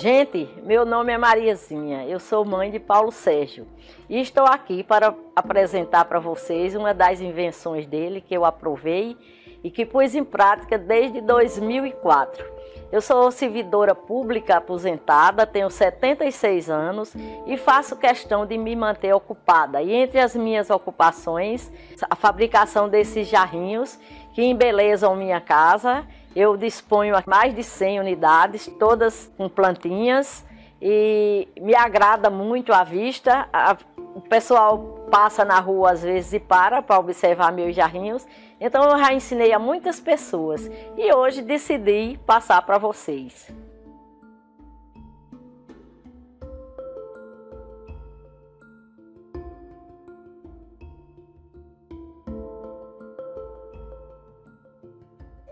Gente, meu nome é Mariazinha, eu sou mãe de Paulo Sérgio e estou aqui para apresentar para vocês uma das invenções dele que eu aprovei e que pus em prática desde 2004. Eu sou servidora pública aposentada, tenho 76 anos e faço questão de me manter ocupada. E entre as minhas ocupações, a fabricação desses jarrinhos que embelezam minha casa eu disponho mais de 100 unidades, todas com plantinhas, e me agrada muito a vista. o pessoal passa na rua às vezes e para para observar meus jarrinhos. Então eu já ensinei a muitas pessoas e hoje decidi passar para vocês.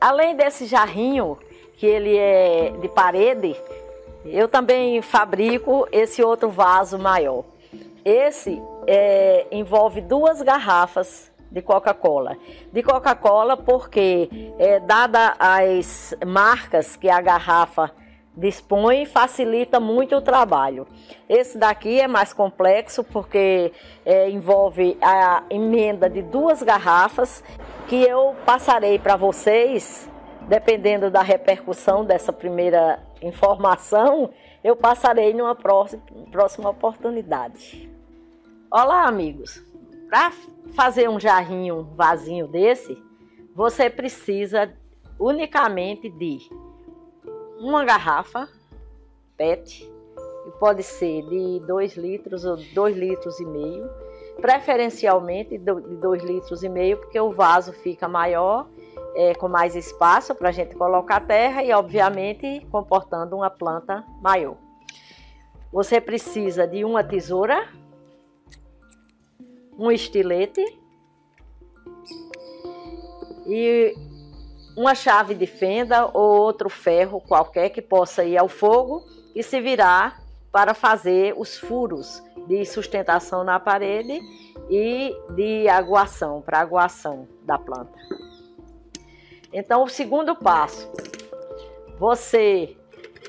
Além desse jarrinho, que ele é de parede, eu também fabrico esse outro vaso maior. Esse é, envolve duas garrafas de Coca-Cola. De Coca-Cola porque, é, dada as marcas que a garrafa dispõe, facilita muito o trabalho. Esse daqui é mais complexo porque é, envolve a emenda de duas garrafas que eu passarei para vocês, dependendo da repercussão dessa primeira informação, eu passarei numa próxima, próxima oportunidade. Olá, amigos! Para fazer um jarrinho vazinho desse, você precisa unicamente de uma garrafa PET, pode ser de 2 litros ou 2 litros e meio, preferencialmente de 2 litros e meio, porque o vaso fica maior, é, com mais espaço para a gente colocar terra e, obviamente, comportando uma planta maior. Você precisa de uma tesoura, um estilete e uma chave de fenda ou outro ferro qualquer que possa ir ao fogo e se virar para fazer os furos de sustentação na parede e de aguação, para aguação da planta. Então, o segundo passo, você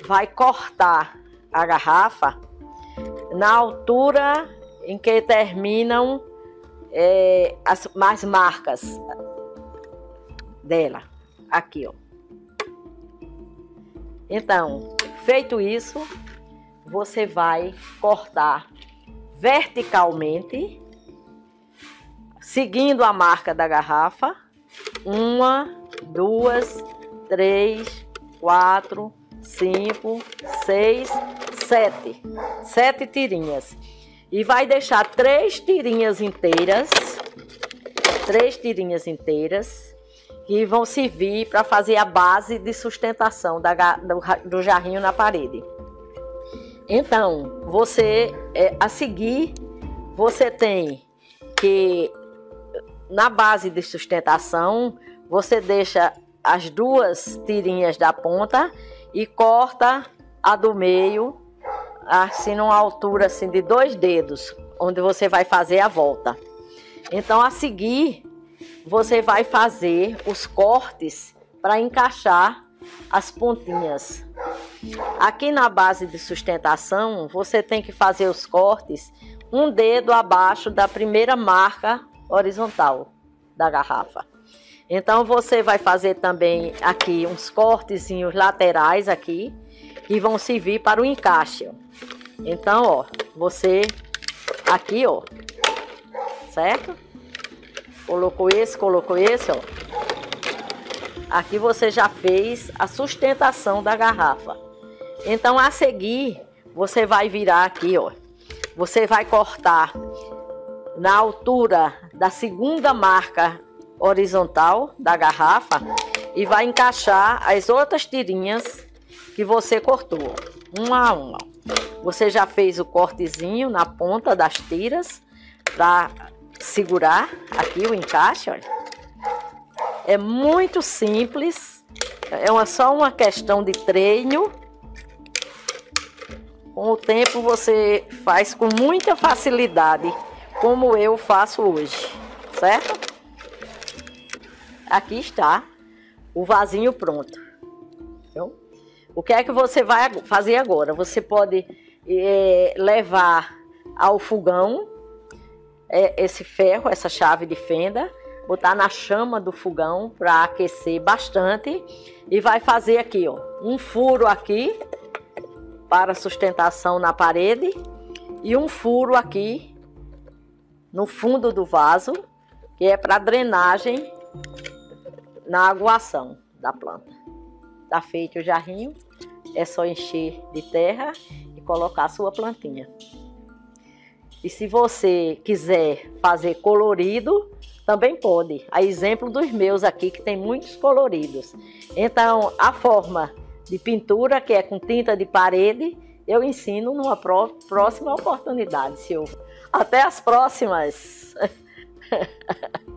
vai cortar a garrafa na altura em que terminam é, as, as marcas dela aqui, ó. Então, feito isso, você vai cortar verticalmente, seguindo a marca da garrafa. Uma, duas, três, quatro, cinco, seis, sete. Sete tirinhas. E vai deixar três tirinhas inteiras. Três tirinhas inteiras que vão servir para fazer a base de sustentação da, do, do jarrinho na parede. Então, você, é, a seguir, você tem que, na base de sustentação, você deixa as duas tirinhas da ponta e corta a do meio, assim, numa altura assim, de dois dedos, onde você vai fazer a volta. Então, a seguir, você vai fazer os cortes para encaixar as pontinhas. Aqui na base de sustentação, você tem que fazer os cortes um dedo abaixo da primeira marca horizontal da garrafa. Então você vai fazer também aqui uns cortezinhos laterais aqui que vão servir para o encaixe. Então, ó, você aqui, ó, certo? Colocou esse, colocou esse, ó. Aqui você já fez a sustentação da garrafa. Então, a seguir, você vai virar aqui, ó. Você vai cortar na altura da segunda marca horizontal da garrafa e vai encaixar as outras tirinhas que você cortou, uma a uma. Você já fez o cortezinho na ponta das tiras para segurar aqui o encaixe, olha. É muito simples, é uma, só uma questão de treino. Com o tempo você faz com muita facilidade, como eu faço hoje, certo? Aqui está o vasinho pronto. Então, O que é que você vai fazer agora? Você pode é, levar ao fogão esse ferro, essa chave de fenda, botar na chama do fogão para aquecer bastante e vai fazer aqui, ó, um furo aqui para sustentação na parede e um furo aqui no fundo do vaso, que é para drenagem na aguação da planta. Tá feito o jarrinho, é só encher de terra e colocar a sua plantinha. E se você quiser fazer colorido, também pode. A exemplo dos meus aqui, que tem muitos coloridos. Então, a forma de pintura, que é com tinta de parede, eu ensino numa próxima oportunidade, senhor. Até as próximas!